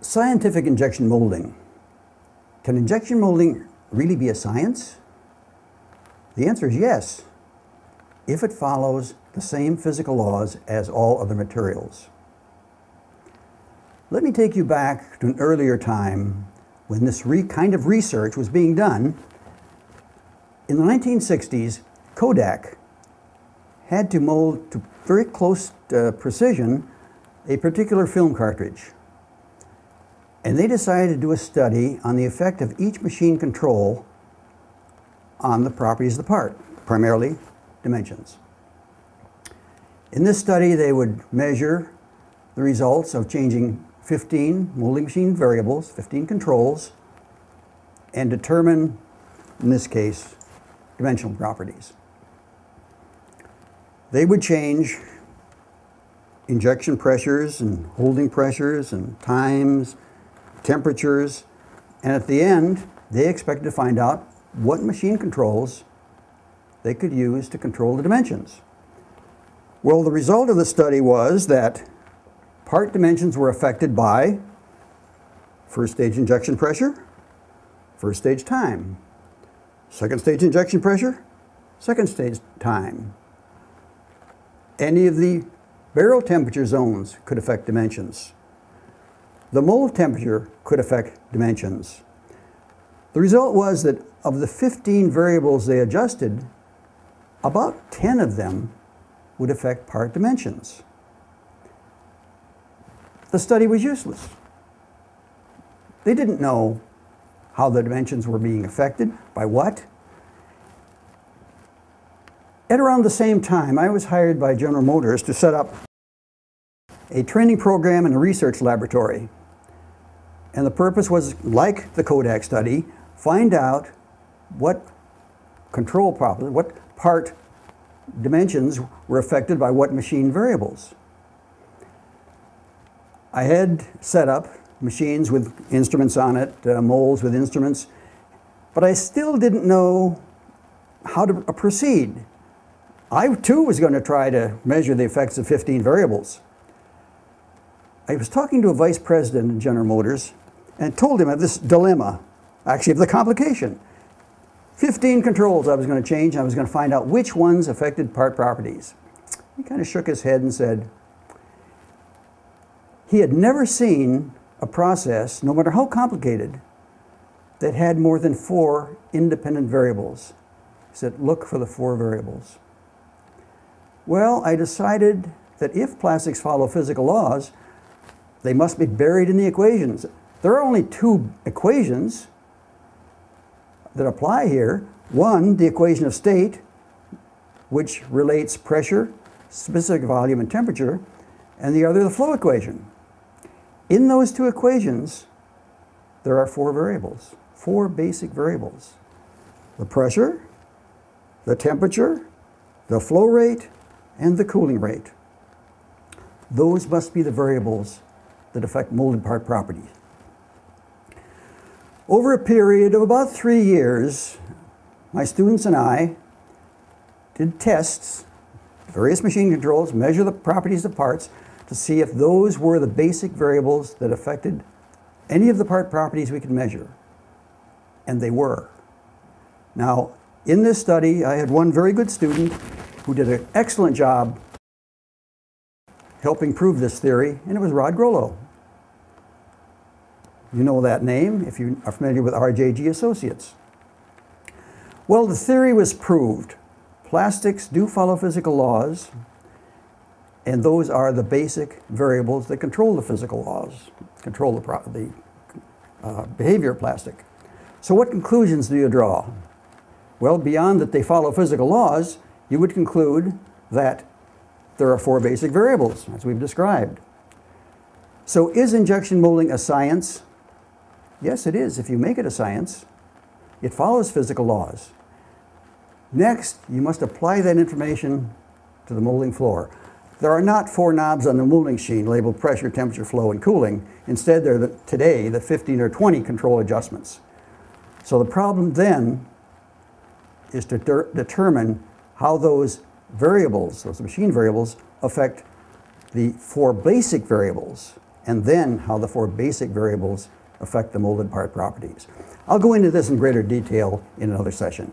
scientific injection molding. Can injection molding really be a science? The answer is yes, if it follows the same physical laws as all other materials. Let me take you back to an earlier time when this kind of research was being done. In the 1960s, Kodak had to mold to very close uh, precision a particular film cartridge. And they decided to do a study on the effect of each machine control on the properties of the part, primarily dimensions. In this study, they would measure the results of changing 15 molding machine variables, 15 controls, and determine, in this case, dimensional properties. They would change injection pressures and holding pressures and times, temperatures, and at the end, they expected to find out what machine controls they could use to control the dimensions. Well, the result of the study was that part dimensions were affected by first stage injection pressure, first stage time, second stage injection pressure, second stage time. Any of the barrel temperature zones could affect dimensions. The mold temperature could affect dimensions. The result was that of the 15 variables they adjusted, about 10 of them would affect part dimensions. The study was useless. They didn't know how the dimensions were being affected, by what. At around the same time, I was hired by General Motors to set up a training program and a research laboratory. And the purpose was, like the Kodak study, find out what control properties, what part dimensions were affected by what machine variables. I had set up machines with instruments on it, uh, molds with instruments, but I still didn't know how to proceed. I too was going to try to measure the effects of 15 variables. I was talking to a vice president in General Motors and told him of this dilemma, actually of the complication. 15 controls I was going to change, I was going to find out which ones affected part properties. He kind of shook his head and said he had never seen a process, no matter how complicated, that had more than four independent variables. He said, look for the four variables. Well, I decided that if plastics follow physical laws, they must be buried in the equations. There are only two equations that apply here. One, the equation of state, which relates pressure, specific volume, and temperature, and the other, the flow equation. In those two equations, there are four variables, four basic variables. The pressure, the temperature, the flow rate, and the cooling rate. Those must be the variables that affect molded part properties. Over a period of about three years, my students and I did tests, various machine controls, measure the properties of parts to see if those were the basic variables that affected any of the part properties we could measure. And they were. Now, in this study, I had one very good student who did an excellent job helping prove this theory, and it was Rod Groleau. You know that name if you are familiar with RJG Associates. Well, the theory was proved. Plastics do follow physical laws, and those are the basic variables that control the physical laws, control the, the uh, behavior of plastic. So what conclusions do you draw? Well, beyond that they follow physical laws, you would conclude that there are four basic variables, as we've described. So is injection molding a science? Yes, it is. If you make it a science, it follows physical laws. Next, you must apply that information to the molding floor. There are not four knobs on the molding machine labeled pressure, temperature, flow, and cooling. Instead, there are the, today the 15 or 20 control adjustments. So the problem then is to de determine how those variables, those machine variables, affect the four basic variables and then how the four basic variables affect the molded part properties. I'll go into this in greater detail in another session.